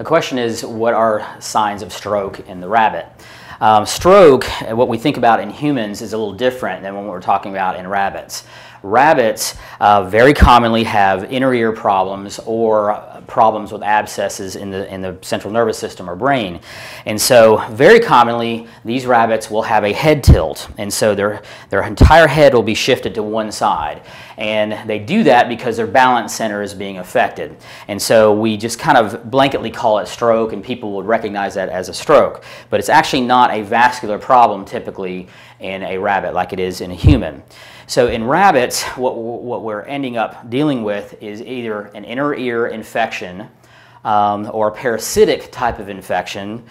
The question is, what are signs of stroke in the rabbit? Um, stroke, what we think about in humans, is a little different than what we're talking about in rabbits. Rabbits uh, very commonly have inner ear problems or problems with abscesses in the, in the central nervous system or brain. And so very commonly these rabbits will have a head tilt and so their, their entire head will be shifted to one side. And they do that because their balance center is being affected. And so we just kind of blanketly call it stroke and people would recognize that as a stroke. But it's actually not a vascular problem typically in a rabbit like it is in a human. So in rabbits, what, what we're ending up dealing with is either an inner ear infection um, or a parasitic type of infection.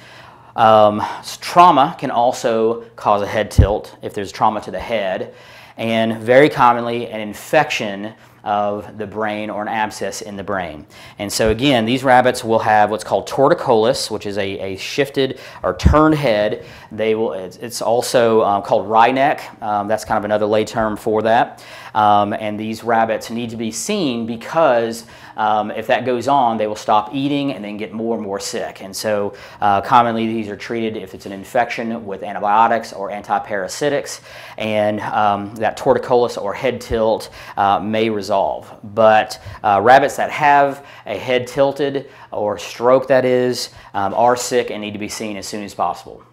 Um, trauma can also cause a head tilt if there's trauma to the head. And very commonly, an infection of the brain or an abscess in the brain. And so again, these rabbits will have what's called torticollis, which is a, a shifted or turned head. They will, it's, also um, called wry neck. Um, that's kind of another lay term for that. Um, and these rabbits need to be seen because um, if that goes on, they will stop eating and then get more and more sick. And so uh, commonly these are treated if it's an infection with antibiotics or antiparasitics, and um, that torticollis or head tilt uh, may But uh, rabbits that have a head tilted or stroke that is um, are sick and need to be seen as soon as possible.